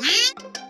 な。